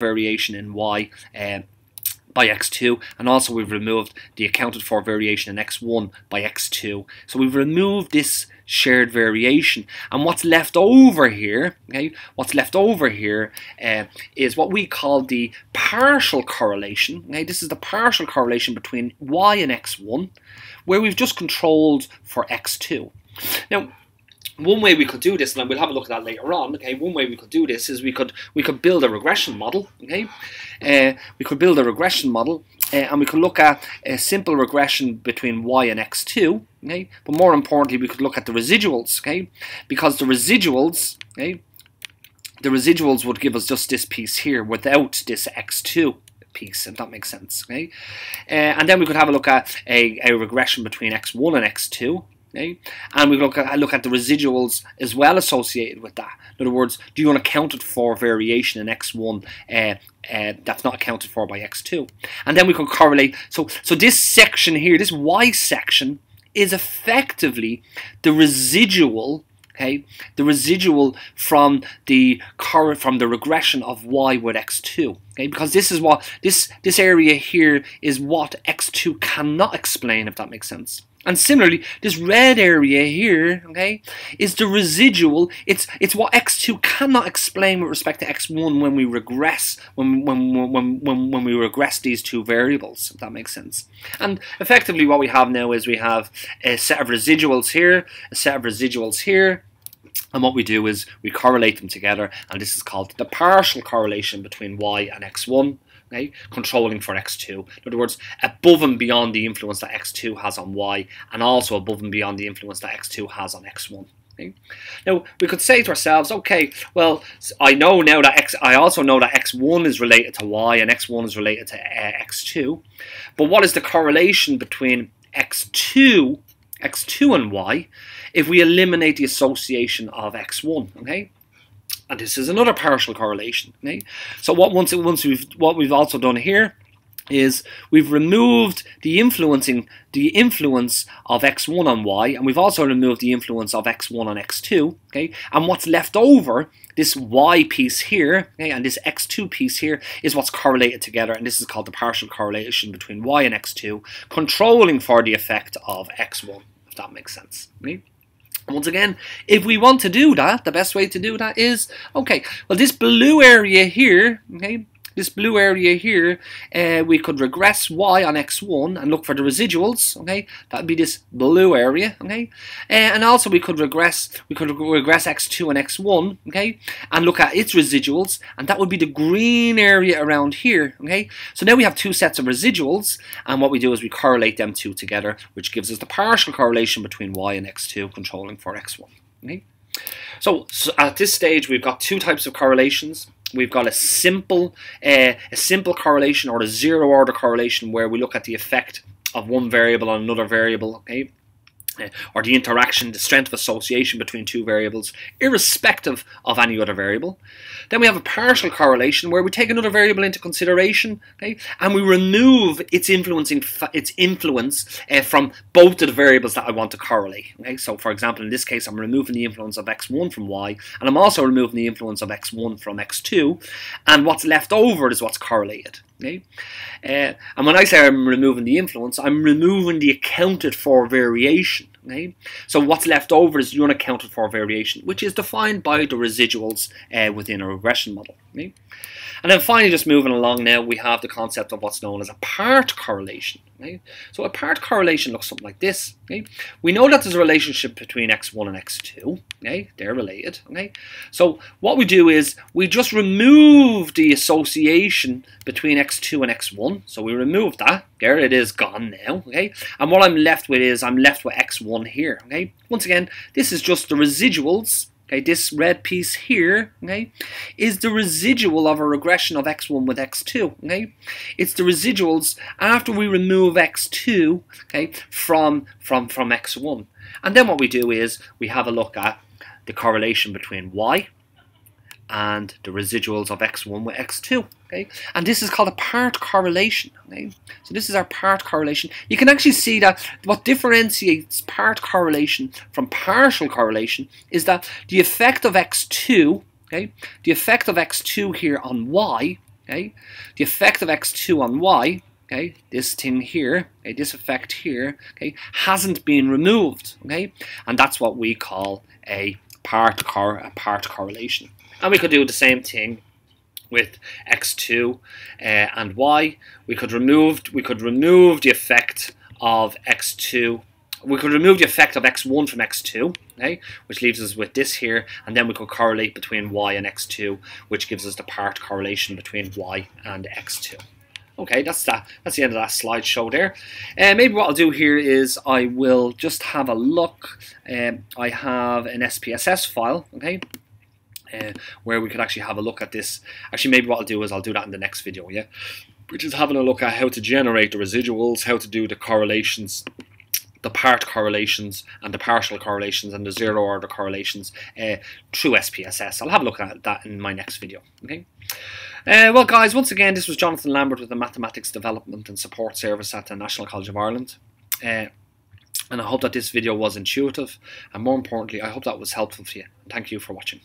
variation in y uh, by x2 and also we've removed the accounted for variation in x1 by x2 so we've removed this shared variation and what's left over here okay what's left over here uh, is what we call the partial correlation okay? This is the partial correlation between y and x1 where we've just controlled for x2 now one way we could do this, and we'll have a look at that later on. Okay, one way we could do this is we could we could build a regression model. Okay, uh, we could build a regression model, uh, and we could look at a simple regression between y and x2. Okay, but more importantly, we could look at the residuals. Okay, because the residuals. Okay, the residuals would give us just this piece here without this x2 piece, if that makes sense. Okay, uh, and then we could have a look at a, a regression between x1 and x2. Okay? And we look at look at the residuals as well associated with that. In other words, do you want to count it for variation in x1 uh, uh, that's not accounted for by x2? And then we can correlate. So so this section here, this y section, is effectively the residual. Okay, the residual from the current from the regression of y with x2. Okay, because this is what this this area here is what x2 cannot explain, if that makes sense. And similarly, this red area here, okay, is the residual. It's it's what x2 cannot explain with respect to x1 when we regress when when when when when we regress these two variables. If that makes sense. And effectively, what we have now is we have a set of residuals here, a set of residuals here, and what we do is we correlate them together, and this is called the partial correlation between y and x1 okay, controlling for x2. In other words, above and beyond the influence that x2 has on y, and also above and beyond the influence that x2 has on x1. Okay? Now we could say to ourselves, okay, well, I know now that x. I also know that x1 is related to y and x1 is related to uh, x2. But what is the correlation between x2, x2 and y, if we eliminate the association of x1? Okay, and this is another partial correlation. Okay? So what once once we've what we've also done here is we've removed the influencing the influence of x1 on y and we've also removed the influence of x1 on x2 okay and what's left over this y piece here okay, and this x2 piece here is what's correlated together and this is called the partial correlation between y and x2 controlling for the effect of x1 if that makes sense okay? Once again, if we want to do that, the best way to do that is, okay, well this blue area here, okay, this blue area here, uh, we could regress y on x1 and look for the residuals, okay? That would be this blue area, okay? Uh, and also we could regress, we could regress x2 and x1, okay? And look at its residuals, and that would be the green area around here, okay? So now we have two sets of residuals, and what we do is we correlate them two together, which gives us the partial correlation between y and x2 controlling for x1, okay? So, so, at this stage, we've got two types of correlations. We've got a simple uh, a simple correlation or a zero order correlation where we look at the effect of one variable on another variable okay uh, or the interaction, the strength of association between two variables, irrespective of any other variable. Then we have a partial correlation where we take another variable into consideration, okay, and we remove its influencing its influence uh, from both of the variables that I want to correlate. Okay, so for example, in this case, I'm removing the influence of x1 from y, and I'm also removing the influence of x1 from x2, and what's left over is what's correlated. Okay? Uh, and when I say I'm removing the influence, I'm removing the accounted for variation. Okay? So what's left over is the unaccounted for variation, which is defined by the residuals uh, within a regression model. Okay? And then finally, just moving along now, we have the concept of what's known as a part correlation. Okay? So a part correlation looks something like this. We know that there's a relationship between x1 and x2. Okay? They're related. So what we do is we just remove the association between x2 and x1. So we remove that. There it is gone now. And what I'm left with is I'm left with x1 here. Once again, this is just the residuals Okay, this red piece here, okay, is the residual of a regression of x1 with x2. Okay, it's the residuals after we remove x2, okay, from from from x1. And then what we do is we have a look at the correlation between y and the residuals of x1 with x2. Okay, and this is called a part correlation. Okay, so this is our part correlation. You can actually see that what differentiates part correlation from partial correlation is that the effect of x2, okay, the effect of x2 here on y, okay, the effect of x2 on y, okay, this thing here, okay, this effect here, okay, hasn't been removed, okay, and that's what we call a part cor a part correlation. And we could do the same thing with x2 uh, and y. We could remove we could remove the effect of x2 we could remove the effect of x1 from x2, okay, which leaves us with this here, and then we could correlate between y and x2, which gives us the part correlation between y and x2. Okay, that's that. That's the end of that slideshow there. Uh, maybe what I'll do here is I will just have a look. Um, I have an SPSS file, okay, uh, where we could actually have a look at this. Actually, maybe what I'll do is I'll do that in the next video, yeah, which is having a look at how to generate the residuals, how to do the correlations the part correlations and the partial correlations and the zero order correlations uh, through SPSS. I'll have a look at that in my next video. Okay. Uh, well, guys, once again, this was Jonathan Lambert with the Mathematics Development and Support Service at the National College of Ireland. Uh, and I hope that this video was intuitive, and more importantly, I hope that was helpful for you. Thank you for watching.